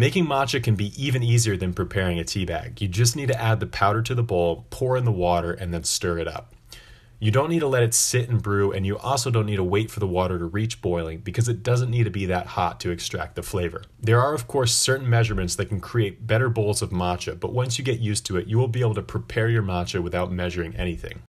Making matcha can be even easier than preparing a tea bag. You just need to add the powder to the bowl, pour in the water, and then stir it up. You don't need to let it sit and brew, and you also don't need to wait for the water to reach boiling because it doesn't need to be that hot to extract the flavor. There are, of course, certain measurements that can create better bowls of matcha, but once you get used to it, you will be able to prepare your matcha without measuring anything.